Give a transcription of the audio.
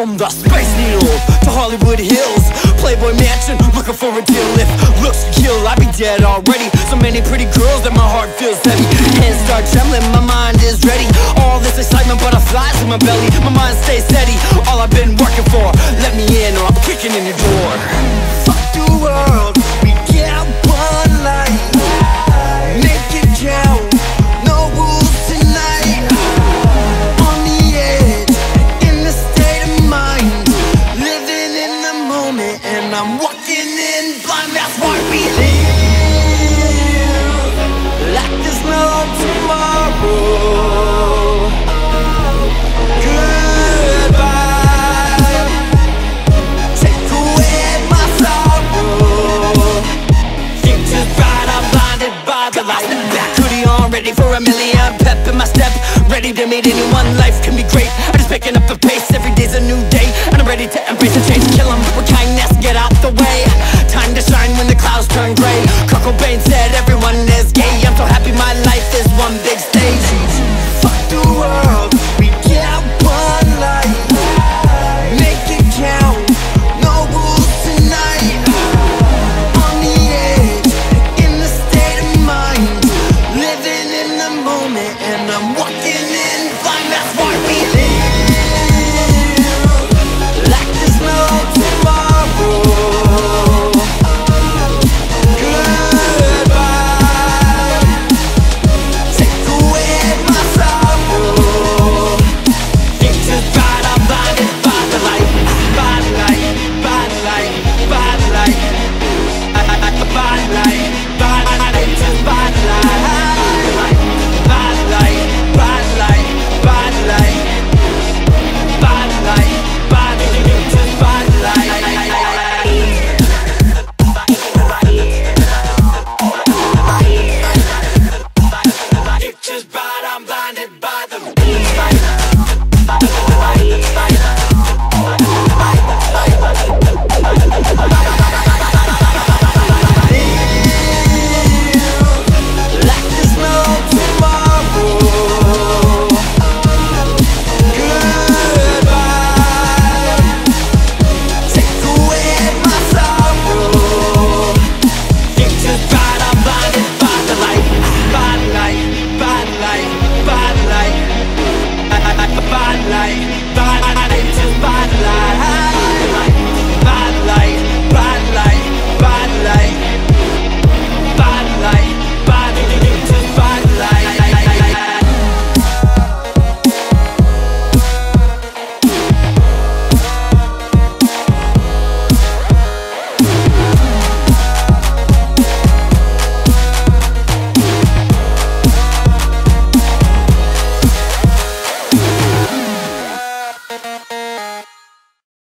From the Space Needle to Hollywood Hills. Playboy Mansion, looking for a deal. If looks kill, I'd be dead already. So many pretty girls that my heart feels heavy. Hands start trembling, my mind is ready. All this excitement, butterflies in my belly. My mind stays steady, all I've been working for Let I'm walking in blind That's why we live. Like there's no tomorrow. Goodbye. Take away my sorrow. Bright, I'm blinded by the light. Back hoodie on, ready for a million my step, ready to meet anyone and I'm